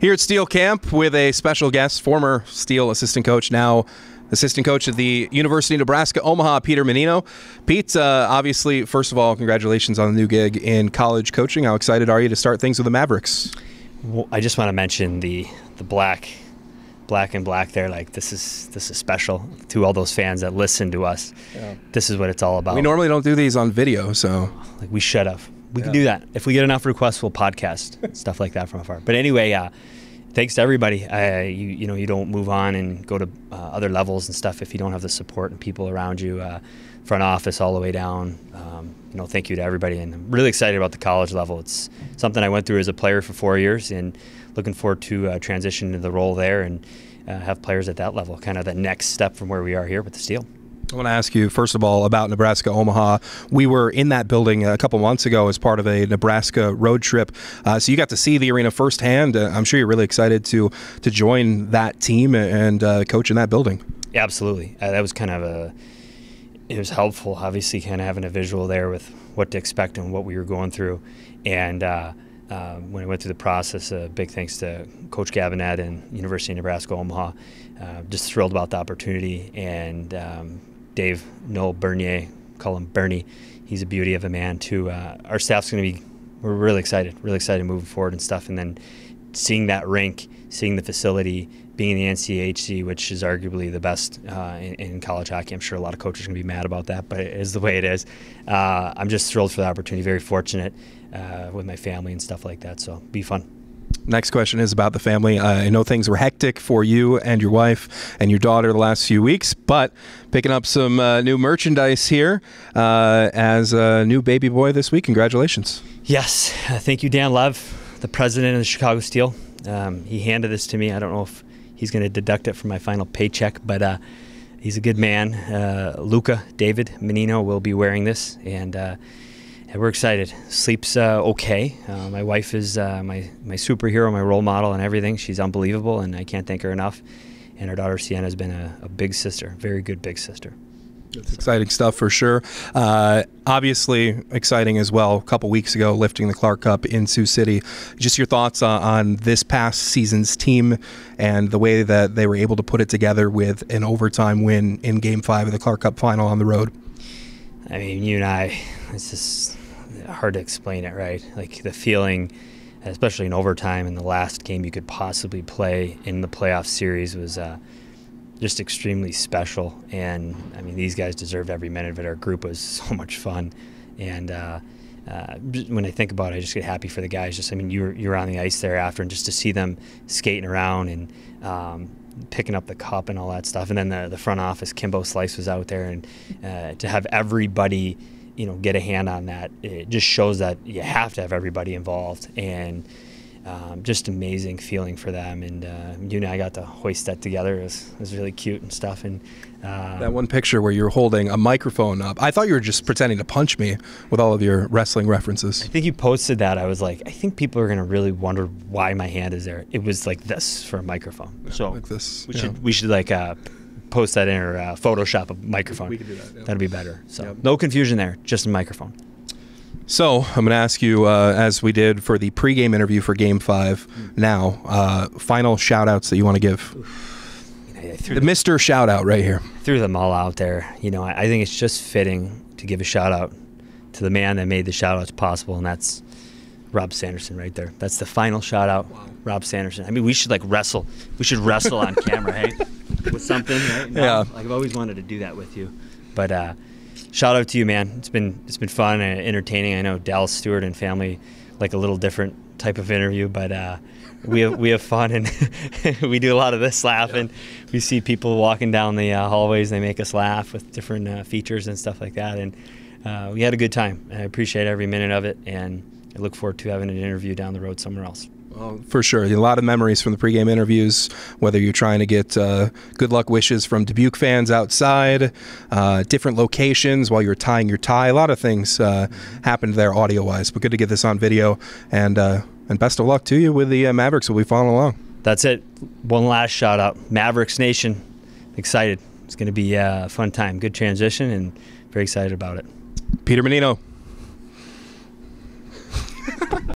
Here at Steel Camp with a special guest, former Steel assistant coach, now assistant coach at the University of Nebraska Omaha, Peter Mannino. Pete, uh, obviously, first of all, congratulations on the new gig in college coaching. How excited are you to start things with the Mavericks? Well, I just want to mention the the black, black and black there. Like this is this is special to all those fans that listen to us. Yeah. This is what it's all about. We normally don't do these on video, so like we should have. We yeah. can do that if we get enough requests. We'll podcast stuff like that from afar. But anyway, uh, thanks to everybody. Uh, you you know you don't move on and go to uh, other levels and stuff if you don't have the support and people around you, uh, front office all the way down. Um, you know, thank you to everybody, and I'm really excited about the college level. It's something I went through as a player for four years, and looking forward to uh, transition to the role there and uh, have players at that level, kind of the next step from where we are here with the Steel. I want to ask you, first of all, about Nebraska Omaha. We were in that building a couple months ago as part of a Nebraska road trip. Uh, so you got to see the arena firsthand. Uh, I'm sure you're really excited to, to join that team and uh, coach in that building. Yeah, absolutely. Uh, that was kind of a, it was helpful, obviously, kind of having a visual there with what to expect and what we were going through. And, uh, uh, when I went through the process, uh, big thanks to Coach Gabinet and University of Nebraska Omaha. Uh, just thrilled about the opportunity and um, Dave Noel Bernier, call him Bernie. He's a beauty of a man too. Uh, our staff's going to be, we're really excited, really excited moving forward and stuff. And then seeing that rink, seeing the facility, being in the NCHC, which is arguably the best uh, in, in, college hockey. I'm sure a lot of coaches are going to be mad about that, but it is the way it is. Uh, I'm just thrilled for the opportunity. Very fortunate uh, with my family and stuff like that. So be fun. Next question is about the family. I know things were hectic for you and your wife and your daughter the last few weeks, but picking up some uh, new merchandise here uh, as a new baby boy this week. Congratulations. Yes. Uh, thank you, Dan Love, the president of the Chicago Steel. Um, he handed this to me. I don't know if he's going to deduct it from my final paycheck, but uh, he's a good man. Uh, Luca David Mannino will be wearing this, and uh, we're excited. Sleep's uh, okay. Uh, my wife is uh, my my superhero, my role model, and everything. She's unbelievable, and I can't thank her enough. And our daughter Sienna has been a, a big sister, very good big sister. It's exciting stuff for sure. Uh, obviously, exciting as well. A couple weeks ago, lifting the Clark Cup in Sioux City. Just your thoughts on, on this past season's team and the way that they were able to put it together with an overtime win in Game Five of the Clark Cup final on the road. I mean, you and I, it's just hard to explain it, right? Like the feeling, especially in overtime in the last game you could possibly play in the playoff series was uh, just extremely special. And I mean, these guys deserved every minute of it. Our group was so much fun, and uh, uh, when I think about it, I just get happy for the guys. Just I mean, you're you're on the ice there after, and just to see them skating around and. Um, picking up the cup and all that stuff, and then the the front office, Kimbo Slice was out there, and uh, to have everybody you know get a hand on that. It just shows that you have to have everybody involved and um, just amazing feeling for them. And uh, you and I got to hoist that together. It was, it was really cute and stuff. And uh, that one picture where you're holding a microphone up. I thought you were just pretending to punch me with all of your wrestling references. I think you posted that. I was like I think people are gonna really wonder why my hand is there. It was like this for a microphone. So like this we yeah. should we should like uh, post that in or uh, Photoshop a microphone. We, we can do that. Yeah. That'd be better. So yep. no confusion there, just a microphone. So I'm going to ask you, uh, as we did for the pregame interview for Game Five. Mm. Now, uh, final shout outs that you want to give. the Mister shout out right here. Threw them all out there. You know, I, I think it's just fitting to give a shout out to the man that made the shout outs possible, and that's Rob Sanderson right there. That's the final shout out. Wow. Rob Sanderson. I mean, we should like wrestle. We should wrestle on camera, hey? With something, right? No, yeah. Like I've always wanted to do that with you. But uh, shout out to you, man. It's been it's been fun and entertaining. I know Dallas Stewart and family like a little different type of interview, but uh, we have we have fun and we do a lot of this laughing. Yeah. We see people walking down the uh, hallways. They make us laugh with different uh, features and stuff like that, and uh, we had a good time. I appreciate every minute of it, and I look forward to having an interview down the road somewhere else. Well, for sure. A lot of memories from the pregame interviews, whether you're trying to get uh, good luck wishes from Dubuque fans outside, uh, different locations while you're tying your tie. A lot of things uh, happened there audio wise, but good to get this on video. And, uh, and best of luck to you with the uh, Mavericks. We'll be following along. That's it. One last shout out Mavericks Nation. Excited. It's going to be a fun time. Good transition and very excited about it. Peter Mannino.